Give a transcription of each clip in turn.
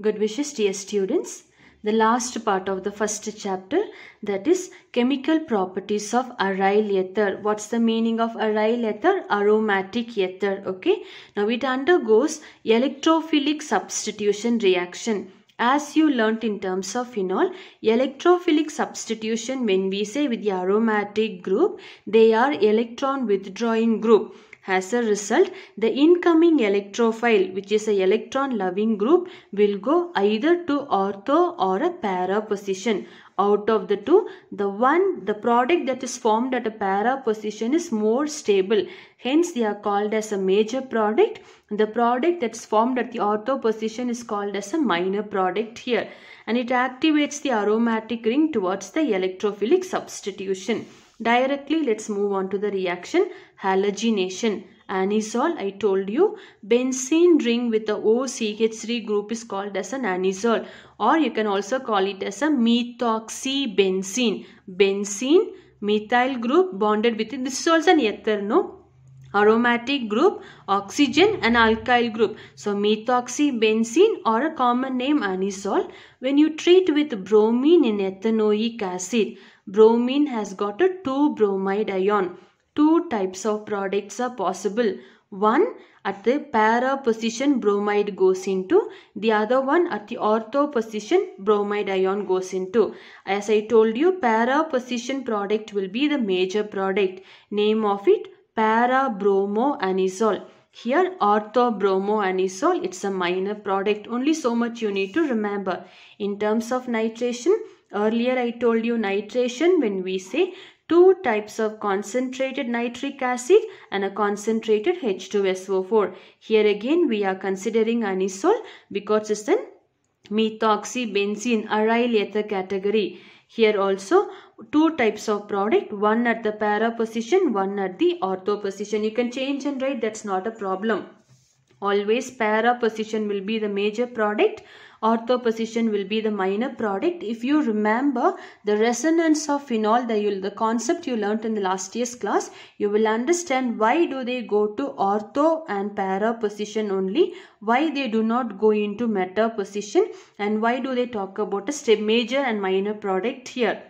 Good wishes dear students. The last part of the first chapter that is chemical properties of aryl ether. What's the meaning of aryl ether? Aromatic ether. Okay. Now it undergoes electrophilic substitution reaction. As you learnt in terms of phenol, electrophilic substitution when we say with the aromatic group, they are electron withdrawing group. As a result, the incoming electrophile, which is a electron loving group, will go either to ortho or a para position. Out of the two, the one, the product that is formed at a para position is more stable. Hence, they are called as a major product. The product that's formed at the ortho position is called as a minor product here. And it activates the aromatic ring towards the electrophilic substitution. Directly, let's move on to the reaction halogenation. Anisole, I told you, benzene ring with the OCH3 group is called as an anisole or you can also call it as a methoxybenzene. Benzene, Benzene, methyl group bonded with it. This is also an ether, no? Aromatic group, oxygen and alkyl group. So methoxybenzene or a common name anisole. When you treat with bromine in ethanoic acid, bromine has got a 2 bromide ion. Two types of products are possible. One at the para position bromide goes into, the other one at the ortho position bromide ion goes into. As I told you, para position product will be the major product. Name of it para bromo anisole. Here ortho bromo anisole, it's a minor product. Only so much you need to remember. In terms of nitration, earlier I told you nitration when we say two types of concentrated nitric acid and a concentrated H2SO4. Here again we are considering anisole because it's an methoxybenzene aryl ether category. Here also two types of product, one at the para position, one at the ortho position. You can change and write, that's not a problem. Always para position will be the major product, ortho position will be the minor product. If you remember the resonance of phenol, the, the concept you learnt in the last year's class, you will understand why do they go to ortho and para position only, why they do not go into meta position and why do they talk about a major and minor product here.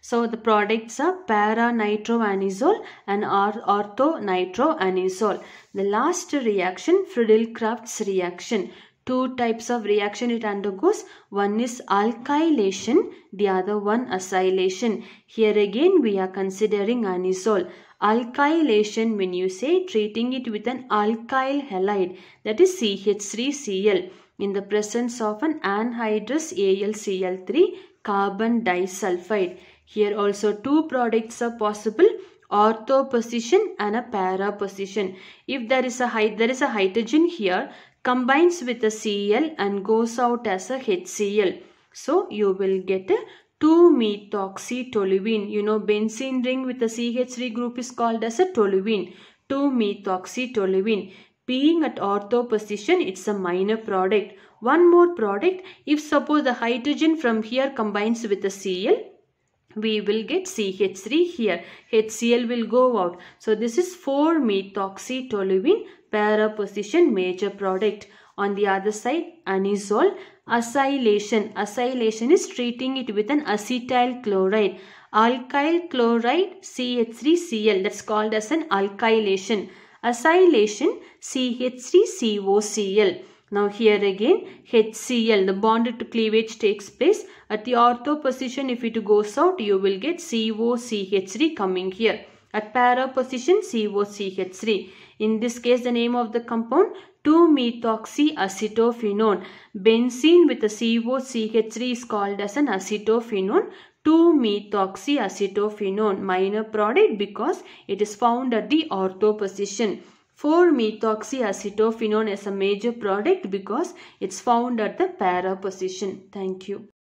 So the products are para nitroanisole and ortho nitroanisole. The last reaction Friedel-Crafts reaction. Two types of reaction it undergoes. One is alkylation, the other one acylation. Here again we are considering anisole. Alkylation when you say treating it with an alkyl halide that is CH3Cl in the presence of an anhydrous AlCl3 carbon disulfide. Here also two products are possible ortho position and a para position. If there is a there is a hydrogen here combines with a Cl and goes out as a HCl. So you will get a 2-methoxytoluene. You know benzene ring with a CH3 group is called as a toluene. 2-methoxytoluene. Being at ortho position it's a minor product. One more product if suppose the hydrogen from here combines with a Cl we will get CH3 here. HCl will go out. So this is 4-methoxytoluene para position major product. On the other side, anisole, acylation. Acylation is treating it with an acetyl chloride. Alkyl chloride CH3Cl. That's called as an alkylation. Acylation CH3COCl. Now here again HCl, the bond to cleavage takes place. At the ortho position, if it goes out, you will get COCH3 coming here. At para position, COCH3. In this case, the name of the compound 2-methoxyacetophenone. Benzene with a COCH3 is called as an acetophenone. 2-methoxyacetophenone minor product because it is found at the ortho position. 4-methoxyacetophenone is a major product because it's found at the para position. Thank you.